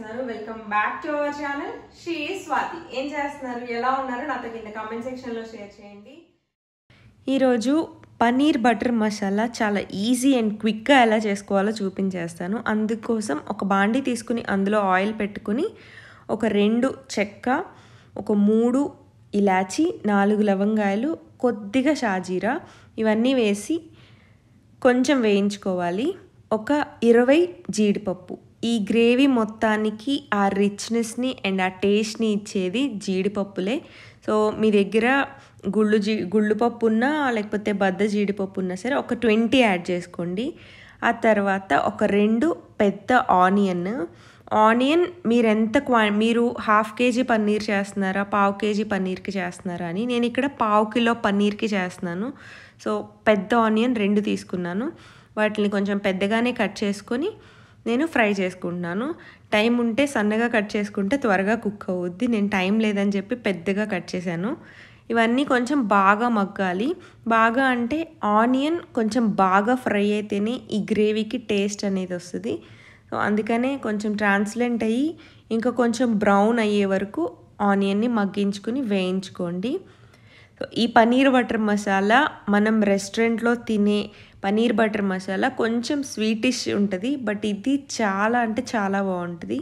Back to our channel Sri Swathi ఏం చేస్తున్నారు? ఎలా ఉన్నారు? నాతో కింద కామెంట్ సెక్షన్లో షేర్ చేయండి. ఈరోజు పన్నీర్ బటర్ మసాలా చాలా ఈజీ అండ్ క్విక్గా ఎలా చేసుకోవాలో చూపించేస్తాను. అందుకోసం ఒక బాండి తీసుకుని అందులో ఆయిల్ పెట్టుకుని ఒక రెండు చెక్క ఒక మూడు ఇలాచి నాలుగు లవంగాయలు కొద్దిగా షాజీరా ఇవన్నీ వేసి కొంచెం వేయించుకోవాలి. ఒక ఇరవై జీడిపప్పు. ఈ గ్రేవీ మొత్తానికి ఆ రిచ్నెస్ని అండ్ ఆ టేస్ట్ని ఇచ్చేది జీడిపప్పులే. సో మీ దగ్గర గుళ్ళు జీ గుళ్ళు పప్పు ఉన్నా లేకపోతే బద్ద జీడిపప్పు ఉన్నా సరే ఒక ట్వంటీ యాడ్ చేసుకోండి. ఆ తర్వాత ఒక రెండు పెద్ద ఆనియన్. ఆనియన్ మీరు ఎంత క్వా మీరు హాఫ్ కేజీ పన్నీర్ చేస్తున్నారా పావు కేజీ పన్నీర్కి చేస్తున్నారా అని నేను ఇక్కడ పావు కిలో పన్నీర్కి చేస్తున్నాను. సో పెద్ద ఆనియన్ రెండు తీసుకున్నాను. వాటిని కొంచెం పెద్దగానే కట్ చేసుకొని నేను ఫ్రై చేసుకుంటున్నాను. టైం ఉంటే సన్నగా కట్ చేసుకుంటే త్వరగా కుక్ అవుద్ది. నేను టైం లేదని చెప్పి పెద్దగా కట్ చేశాను. ఇవన్నీ కొంచెం బాగా మగ్గాలి. బాగా అంటే ఆనియన్ కొంచెం బాగా ఫ్రై అయితేనే ఈ గ్రేవీకి టేస్ట్ అనేది వస్తుంది. సో అందుకనే కొంచెం ట్రాన్స్లెంట్ అయ్యి ఇంకా కొంచెం బ్రౌన్ అయ్యే వరకు ఆనియన్ని మగ్గించుకుని వేయించుకోండి. సో ఈ పన్నీర్ బటర్ మసాలా మనం రెస్టారెంట్లో తినే పన్నీర్ బటర్ మసాలా కొంచెం స్వీటిష్ ఉంటుంది బట్ ఇది చాలా అంటే చాలా బాగుంటుంది.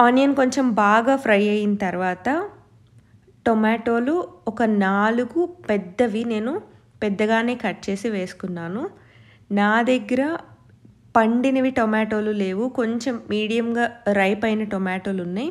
ఆనియన్ కొంచెం బాగా ఫ్రై అయిన తర్వాత టొమాటోలు ఒక నాలుగు పెద్దవి నేను పెద్దగానే కట్ చేసి వేసుకున్నాను. నా దగ్గర పండినవి టొమాటోలు లేవు కొంచెం మీడియంగా రైప్ అయిన టొమాటోలు ఉన్నాయి.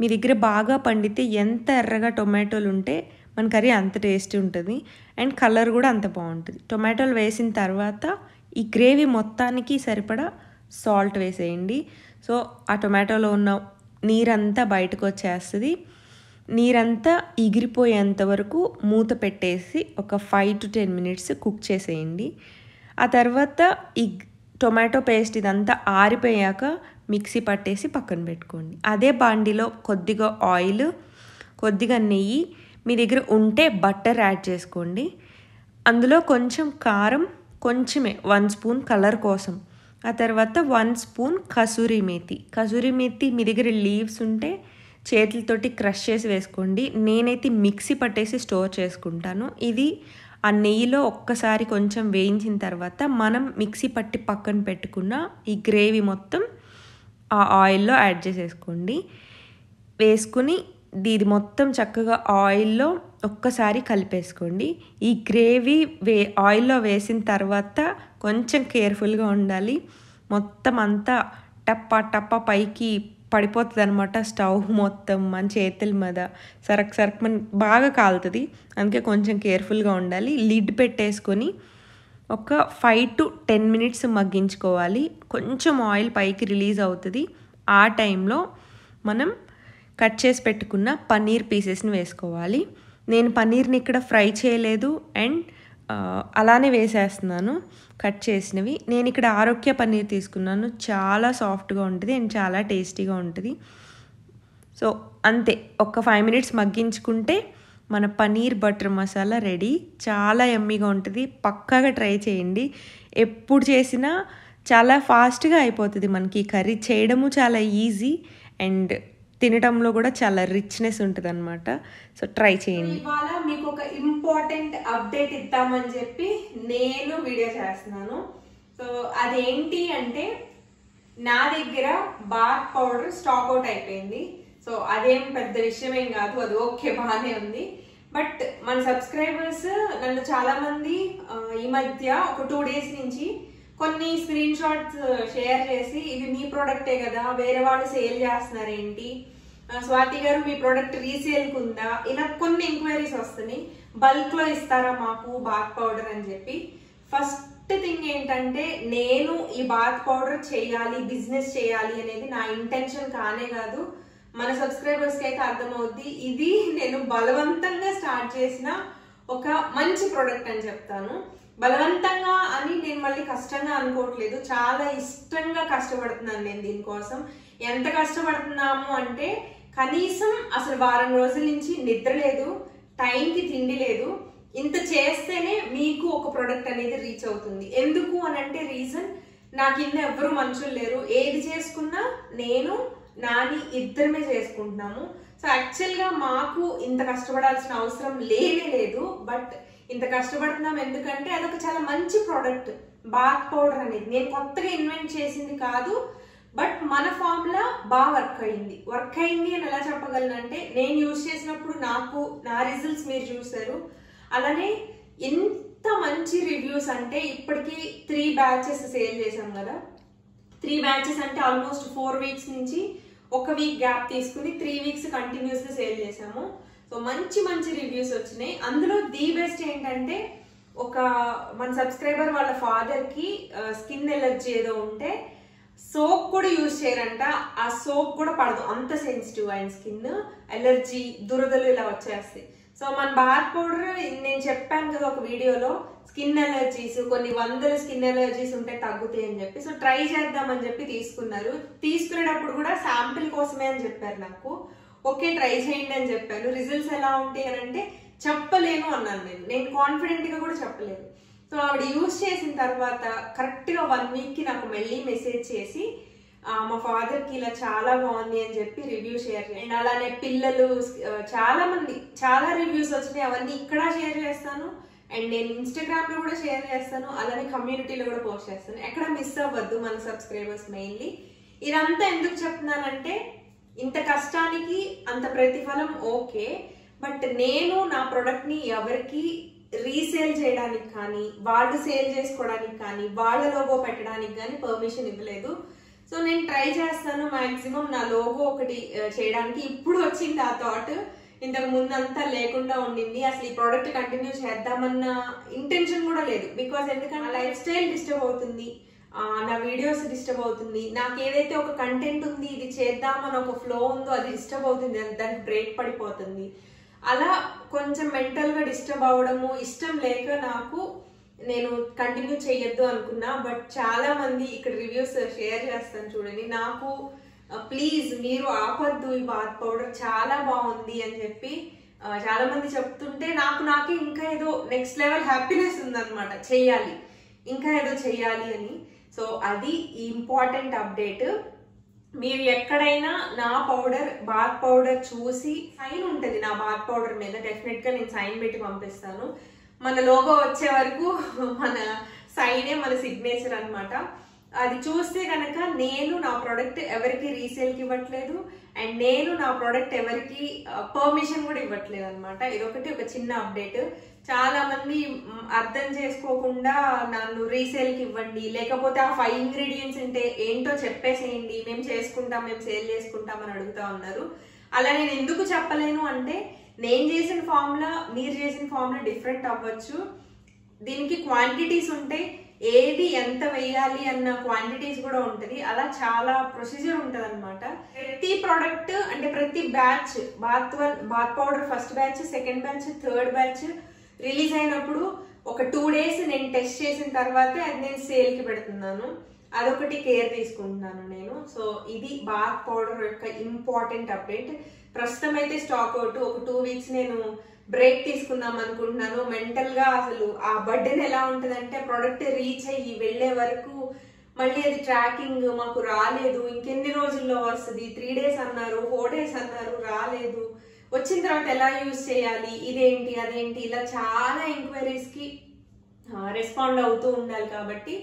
మీ దగ్గర బాగా పండితే ఎంత ఎర్రగా టొమాటోలు ఉంటే మన కర్రీ అంత టేస్టీ ఉంటుంది. అండ్ కలర్ కూడా అంత బాగుంటుంది. టొమాటోలు వేసిన తర్వాత ఈ గ్రేవీ మొత్తానికి సరిపడా సాల్ట్ వేసేయండి. సో ఆ టొమాటోలో ఉన్న నీరంతా బయటకు వచ్చేస్తుంది. నీరంతా ఎగిరిపోయేంత వరకు మూత పెట్టేసి ఒక five to ten minutes cook చేసేయండి. ఆ తర్వాత ఈ టొమాటో పేస్ట్ ఇదంతా ఆరిపోయాక మిక్సీ పట్టేసి పక్కన పెట్టుకోండి. అదే బాండిలో కొద్దిగా ఆయిల్ కొద్దిగా నెయ్యి మీ దగ్గర ఉంటే బట్టర్ యాడ్ చేసుకోండి. అందులో కొంచెం కారం కొంచెమే వన్ స్పూన్ కలర్ కోసం. ఆ తర్వాత వన్ స్పూన్ కసూరి మేతి. కసూరి మేతి మీ దగ్గర లీవ్స్ ఉంటే చేతులతోటి క్రష్ చేసి వేసుకోండి. నేనైతే మిక్సీ పట్టేసి స్టోర్ చేసుకుంటాను. ఇది ఆ నెయ్యిలో ఒక్కసారి కొంచెం వేయించిన తర్వాత మనం మిక్సీ పట్టి పక్కన పెట్టుకున్న ఈ గ్రేవీ మొత్తం ఆ ఆయిల్లో యాడ్ చేసేసుకోండి. వేసుకుని ఇది మొత్తం చక్కగా ఆయిల్లో ఒక్కసారి కలిపేసుకోండి. ఈ గ్రేవీ వే ఆయిల్లో వేసిన తర్వాత కొంచెం కేర్ఫుల్గా ఉండాలి. మొత్తం అంతా టప్ప టప్ప పైకి పడిపోతుంది అనమాట స్టవ్ మొత్తం మన చేతుల మీద. సరక్ సరక్ మన బాగా కాలుతుంది. అందుకే కొంచెం కేర్ఫుల్గా ఉండాలి. లిడ్ పెట్టేసుకొని ఒక ఫైవ్ టు టెన్ మినిట్స్ మగ్గించుకోవాలి. కొంచెం ఆయిల్ పైకి రిలీజ్ అవుతుంది. ఆ టైంలో మనం కట్ చేసి పెట్టుకున్న పన్నీర్ పీసెస్ని వేసుకోవాలి. నేను పన్నీర్ని ఇక్కడ ఫ్రై చేయలేదు అండ్ అలానే వేసేస్తున్నాను కట్ చేసినవి. నేను ఇక్కడ ఆరోగ్య పన్నీర్ తీసుకున్నాను. చాలా సాఫ్ట్గా ఉంటుంది అండ్ చాలా టేస్టీగా ఉంటుంది. సో అంతే. ఒక ఫైవ్ మినిట్స్ మగ్గించుకుంటే మన పన్నీర్ బటర్ మసాలా రెడీ. చాలా ఎమ్మీగా ఉంటుంది. పక్కాగా ట్రై చేయండి. ఎప్పుడు చేసినా చాలా ఫాస్ట్గా అయిపోతుంది మనకి. కర్రీ చేయడము చాలా ఈజీ అండ్ తినడంలో కూడా చాలా రిచ్నెస్ ఉంటుంది అనమాట సో ట్రై చేయండి. ఇవాళ మీకు ఒక ఇంపార్టెంట్ అప్డేట్ ఇద్దామని చెప్పి నేను వీడియో చేస్తున్నాను. సో అదేంటి అంటే నా దగ్గర బాత్ పౌడర్ స్టాక్ అవుట్ అయిపోయింది. సో అదేం పెద్ద విషయం ఏం కాదు అది ఓకే బాగానే ఉంది. బట్ మన సబ్స్క్రైబర్స్ నన్ను చాలా మంది ఆ, ఈ మధ్య ఒక టూ డేస్ నుంచి కొన్ని స్క్రీన్ షాట్స్ షేర్ చేసి ఇది మీ ప్రోడక్టే కదా వేరే వాళ్ళు సేల్ చేస్తున్నారు ఏంటి స్వాతి గారు మీ ప్రోడక్ట్ రీసేల్కి ఉందా ఇలా కొన్ని ఎంక్వైరీస్ వస్తున్నాయి. బల్క్లో ఇస్తారా మాకు బాత్ పౌడర్ అని చెప్పి. ఫస్ట్ థింగ్ ఏంటంటే నేను ఈ బాత్ పౌడర్ చేయాలి బిజినెస్ చేయాలి అనేది నా ఇంటెన్షన్ కానే కాదు. మన సబ్స్క్రైబర్స్కి అయితే అర్థమవుద్ది. ఇది నేను బలవంతంగా స్టార్ట్ చేసిన ఒక మంచి ప్రోడక్ట్ అని చెప్తాను. బలవంతంగా అని నేను మళ్ళీ కష్టంగా అనుకోవట్లేదు. చాలా ఇష్టంగా కష్టపడుతున్నాను నేను దీనికోసం. ఎంత కష్టపడుతున్నాము అంటే కనీసం అసలు వారం రోజుల నుంచి నిద్ర లేదు టైంకి తిండి లేదు. ఇంత చేస్తేనే మీకు ఒక ప్రోడక్ట్ అనేది రీచ్ అవుతుంది. ఎందుకు అని అంటే రీజన్ నా కింద ఎవ్వరూ మనుషులు లేరు. ఏది చేసుకున్నా నేను నాని ఇద్దరమే చేసుకుంటున్నాము. సో యాక్చువల్గా మాకు ఇంత కష్టపడాల్సిన అవసరం లేనే లేదు. బట్ ఇంత కష్టపడుతున్నాం ఎందుకంటే అదొక చాలా మంచి ప్రోడక్ట్ బాత్ పౌడర్ అనేది. నేను కొత్తగా ఇన్వెంట్ చేసింది కాదు బట్ మన ఫామ్లా బాగా వర్క్ అయింది. వర్క్ అయింది అని ఎలా చెప్పగలనంటే నేను యూజ్ చేసినప్పుడు నాకు నా రిజల్ట్స్ మీరు చూసారు అలానే ఎంత మంచి రివ్యూస్ అంటే ఇప్పటికీ త్రీ బ్యాచెస్ సేల్ చేశాం కదా. త్రీ బ్యాచెస్ అంటే ఆల్మోస్ట్ ఫోర్ వీక్స్ నుంచి ఒక వీక్ గ్యాప్ తీసుకుని త్రీ వీక్స్ కంటిన్యూస్గా సేల్ చేసాము సో మంచి మంచి రివ్యూస్ వచ్చినాయి. అందులో ది బెస్ట్ ఏంటంటే ఒక మన సబ్స్క్రైబర్ వాళ్ళ ఫాదర్కి స్కిన్ ఎలర్జీ ఏదో ఉంటే సోప్ కూడా యూజ్ చేయరంట. ఆ సోప్ కూడా పడదు. అంత సెన్సిటివ్ ఆయన స్కిన్ ఎలర్జీ దురదలు ఇలా వచ్చేస్తాయి. సో మన బాత్ పౌడర్ నేను చెప్పాను కదా ఒక వీడియోలో స్కిన్ ఎలర్జీస్ కొన్ని వందల స్కిన్ ఎలర్జీస్ ఉంటే తగ్గుతాయి అని చెప్పి. సో ట్రై చేద్దామని చెప్పి తీసుకున్నారు. తీసుకునేటప్పుడు కూడా శాంపిల్ కోసమే అని చెప్పారు నాకు. ఓకే ట్రై చేయండి అని చెప్పాను. రిజల్ట్స్ ఎలా ఉంటాయి అని అంటే చెప్పలేను అన్నాను నేను. నేను కాన్ఫిడెంట్గా కూడా చెప్పలేను సో ఆవిడ యూజ్ చేసిన తర్వాత కరెక్ట్గా వన్ వీక్కి నాకు మళ్ళీ మెసేజ్ చేసి మా ఫాదర్కి ఇలా చాలా బాగుంది అని చెప్పి రివ్యూ షేర్ అండ్ అలానే పిల్లలు చాలా మంది చాలా రివ్యూస్ వచ్చినాయి. అవన్నీ ఇక్కడ షేర్ చేస్తాను. అండ్ నేను ఇన్స్టాగ్రామ్లో కూడా షేర్ చేస్తాను. అలానే కమ్యూనిటీలో కూడా పోస్ట్ చేస్తాను. ఎక్కడ మిస్ అవ్వద్దు మన సబ్స్క్రైబర్స్ మెయిన్లీ ఇదంతా ఎందుకు చెప్తున్నానంటే ఇంత కష్టానికి అంత ప్రతిఫలం ఓకే బట్ నేను నా ప్రొడక్ట్ని ఎవరికి రీసేల్ చేయడానికి కానీ వాళ్ళు సేల్ చేసుకోవడానికి కానీ వాళ్ళ లోగో పెట్టడానికి కానీ పర్మిషన్ ఇవ్వలేదు. సో నేను ట్రై చేస్తాను మాక్సిమం నా లోగో ఒకటి చేయడానికి. ఇప్పుడు వచ్చింది ఆ థాట్. ఇంతకు ముందంతా లేకుండా ఉండింది. అసలు ఈ ప్రోడక్ట్ కంటిన్యూ చేద్దామన్న ఇంటెన్షన్ కూడా లేదు. బికాస్ ఎందుకంటే లైఫ్ స్టైల్ డిస్టర్బ్ అవుతుంది. నా వీడియోస్ డిస్టర్బ్ అవుతుంది. నాకు ఏదైతే ఒక కంటెంట్ ఉంది ఇది చేద్దామని ఒక ఫ్లో ఉందో అది డిస్టర్బ్ అవుతుంది దానికి బ్రేక్ పడిపోతుంది. అలా కొంచెం మెంటల్గా డిస్టర్బ్ అవ్వడము ఇష్టం లేక నాకు నేను కంటిన్యూ చేయొద్దు అనుకున్నా బట్ చాలా మంది ఇక్కడ రివ్యూస్ షేర్ చేస్తాను చూడండి. నాకు ప్లీజ్ మీరు ఆపద్దు ఈ బాత్ పౌడర్ చాలా బాగుంది అని చెప్పి చాలా మంది చెప్తుంటే నాకు నాకే ఇంకా ఏదో నెక్స్ట్ లెవెల్ హ్యాపీనెస్ ఉందన్నమాట. చెయ్యాలి ఇంకా ఏదో చెయ్యాలి అని. సో అది ఇంపార్టెంట్ అప్డేట్ మీరు ఎక్కడైనా నా పౌడర్ బాత్ పౌడర్ చూసి సైన్ ఉంటుంది నా బాత్ పౌడర్ మీద. డెఫినెట్గా నేను సైన్ పెట్టి పంపిస్తాను. మన లోగో వచ్చే వరకు మన సైనే మన సిగ్నేచర్ అనమాట అది చూస్తే కనుక నేను నా ప్రోడక్ట్ ఎవరికి రీసేల్కి ఇవ్వట్లేదు అండ్ నేను నా ప్రోడక్ట్ ఎవరికి పర్మిషన్ కూడా ఇవ్వట్లేదు అనమాట ఇదొకటి ఒక చిన్న అప్డేట్ చాలా మంది అర్థం చేసుకోకుండా నన్ను రీసేల్కి ఇవ్వండి లేకపోతే ఆ ఫైవ్ ఇంగ్రీడియంట్స్ అంటే ఏంటో చెప్పేసేయండి మేము చేసుకుంటాం మేము సేల్ చేసుకుంటాం అని అడుగుతా ఉన్నారు. అలా నేను ఎందుకు చెప్పలేను అంటే నేను చేసిన ఫామ్లో మీరు చేసిన ఫామ్లో డిఫరెంట్ అవ్వచ్చు. దీనికి క్వాంటిటీస్ ఉంటాయి ఏది ఎంత వేయాలి అన్న క్వాంటిటీస్ కూడా ఉంటుంది. అలా చాలా ప్రొసీజర్ ఉంటుంది అనమాట ప్రతి ప్రోడక్ట్ అంటే ప్రతి batch bath one bath powder first batch second batch third batch release అయినప్పుడు ఒక టూ డేస్ నేను టెస్ట్ చేసిన తర్వాతే అది నేను సేల్కి పెడుతున్నాను. అదొకటి కేర్ తీసుకుంటున్నాను నేను. సో ఇది బాత్ పౌడర్ యొక్క ఇంపార్టెంట్ అప్డేట్ ప్రస్తుతం అయితే స్టాక్ అవుట్ ఒక టూ వీక్స్ నేను బ్రేక్ తీసుకుందాం అనుకుంటున్నాను. మెంటల్గా అసలు ఆ బర్డెన్ ఎలా ఉంటుందంటే ప్రోడక్ట్ రీచ్ అయ్యి వెళ్ళే వరకు మళ్ళీ అది ట్రాకింగ్ మాకు రాలేదు. ఇంకెన్ని రోజుల్లో వస్తుంది? త్రీ డేస్ అన్నారు ఫోర్ డేస్ అన్నారు రాలేదు. వచ్చిన తర్వాత ఎలా యూజ్ చేయాలి? ఇదేంటి అదేంటి? ఇలా చాలా ఎంక్వైరీస్కి రెస్పాండ్ అవుతూ ఉండాలి కాబట్టి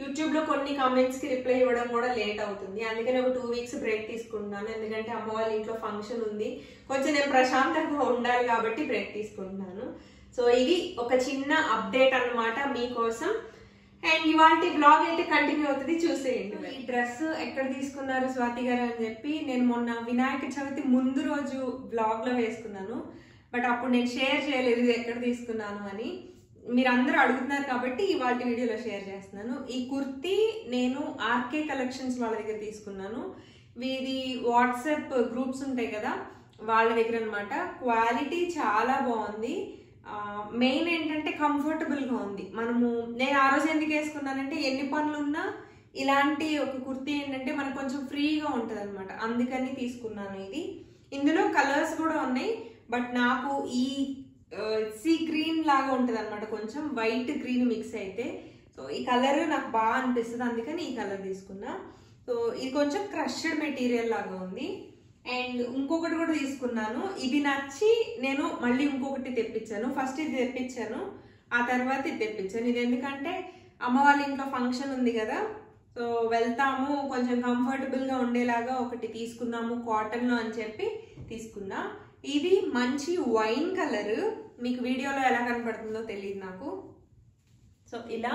యూట్యూబ్లో కొన్ని కామెంట్స్కి రిప్లై ఇవ్వడం కూడా లేట్ అవుతుంది. అందుకని ఒక టూ వీక్స్ బ్రేక్ తీసుకుంటున్నాను. ఎందుకంటే అమ్మ వాళ్ళ ఇంట్లో ఫంక్షన్ ఉంది. కొంచెం నేను ప్రశాంతంగా ఉండాలి కాబట్టి బ్రేక్ తీసుకుంటున్నాను. సో ఇది ఒక చిన్న అప్డేట్ అన్నమాట మీకోసం. అండ్ ఇవాళ బ్లాగ్ అయితే కంటిన్యూ అవుతుంది. చూసేయండి. ఈ డ్రెస్ ఎక్కడ తీసుకున్నారు స్వాతి గారు అని చెప్పి నేను మొన్న వినాయక చవితి ముందు రోజు బ్లాగ్లో వేసుకున్నాను. బట్ అప్పుడు నేను షేర్ చేయలేదు ఇది ఎక్కడ తీసుకున్నాను అని. మీరు అందరూ అడుగుతున్నారు కాబట్టి ఇవాళ వీడియోలో షేర్ చేస్తున్నాను. ఈ కుర్తీ నేను ఆర్కే కలెక్షన్స్ వాళ్ళ దగ్గర తీసుకున్నాను. వీది వాట్సాప్ గ్రూప్స్ ఉంటాయి కదా వాళ్ళ దగ్గర అనమాట క్వాలిటీ చాలా బాగుంది. మెయిన్ ఏంటంటే కంఫర్టబుల్గా ఉంది. మనము నేను ఆ రోజు ఎందుకు వేసుకున్నానంటే ఎన్ని పనులు ఉన్నా ఇలాంటి ఒక కుర్తీ ఏంటంటే మనకు కొంచెం ఫ్రీగా ఉంటుంది అనమాట అందుకని తీసుకున్నాను ఇది. ఇందులో కలర్స్ కూడా ఉన్నాయి బట్ నాకు ఈ సీ గ్రీన్ లాగా ఉంటుంది అనమాట కొంచెం. వైట్ గ్రీన్ మిక్స్ అయితే. సో ఈ కలర్ నాకు బాగా అనిపిస్తుంది. అందుకని ఈ కలర్ తీసుకున్నా. సో ఇది కొంచెం క్రష్డ్ మెటీరియల్ లాగా ఉంది. అండ్ ఇంకొకటి కూడా తీసుకున్నాను. ఇది నచ్చి నేను మళ్ళీ ఇంకొకటి తెప్పించాను. ఫస్ట్ ఇది తెప్పించాను. ఆ తర్వాత ఇది తెప్పించాను. ఇది ఎందుకంటే అమ్మ వాళ్ళ ఇంట్లో ఫంక్షన్ ఉంది కదా. సో వెళ్తాము. కొంచెం కంఫర్టబుల్గా ఉండేలాగా ఒకటి తీసుకున్నాము కాటన్లో అని చెప్పి తీసుకున్నా. ఇది మంచి వైన్ కలర్. మీకు వీడియోలో ఎలా కనపడుతుందో తెలియదు నాకు. సో ఇలా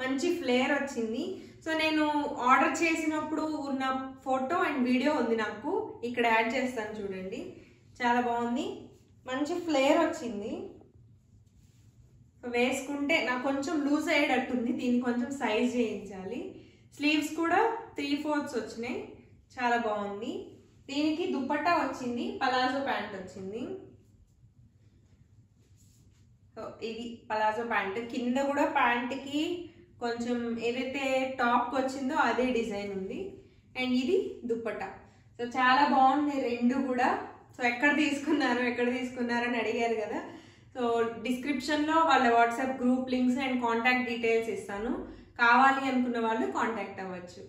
మంచి ఫ్లేర్ వచ్చింది. సో నేను ఆర్డర్ చేసినప్పుడు ఉన్న ఫోటో అండ్ వీడియో ఉంది నాకు. ఇక్కడ యాడ్ చేస్తాను చూడండి. చాలా బాగుంది. మంచి ఫ్లేర్ వచ్చింది. వేసుకుంటే నాకు కొంచెం లూజ్ అయ్యేటట్టుంది దీన్ని కొంచెం సైజ్ చేయించాలి. స్లీవ్స్ కూడా త్రీ ఫోర్త్స్ వచ్చినాయి. చాలా బాగుంది. దీనికి దుప్పట్టా వచ్చింది. పలాజో ప్యాంట్ వచ్చింది. ఇది పలాజో ప్యాంట్ కింద కూడా ప్యాంట్కి కొంచెం ఏదైతే టాప్కి వచ్చిందో అదే డిజైన్ ఉంది. అండ్ ఇది దుప్పట. సో చాలా బాగుంది. రెండు కూడా. సో ఎక్కడ తీసుకున్నారు ఎక్కడ తీసుకున్నారు అని అడిగారు కదా. సో డిస్క్రిప్షన్లో వాళ్ళ WhatsApp group links and contact details ఇస్తాను. కావాలి అనుకున్న వాళ్ళు కాంటాక్ట్ అవ్వచ్చు.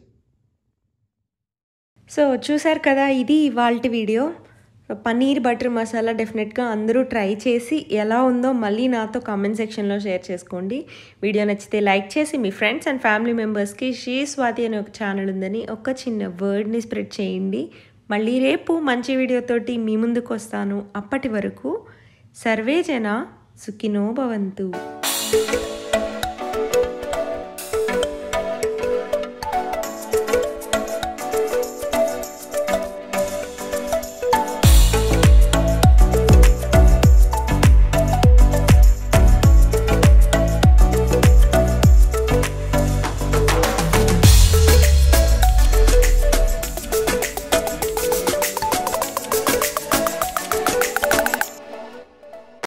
సో చూసారు కదా ఇది వాళ్ళ వీడియో. పన్నీర్ బటర్ మసాలా డెఫినెట్గా అందరూ ట్రై చేసి ఎలా ఉందో మళ్ళీ నాతో కామెంట్ సెక్షన్లో షేర్ చేసుకోండి. వీడియో నచ్చితే లైక్ చేసి మీ ఫ్రెండ్స్ అండ్ ఫ్యామిలీ మెంబర్స్కి షీ స్వాతి అనే ఒక ఛానల్ ఉందని ఒక చిన్న వర్డ్ని స్ప్రెడ్ చేయండి. మళ్ళీ రేపు మంచి వీడియోతోటి మీ ముందుకు వస్తాను. అప్పటి వరకు సర్వే జన సుఖినో భవంతు.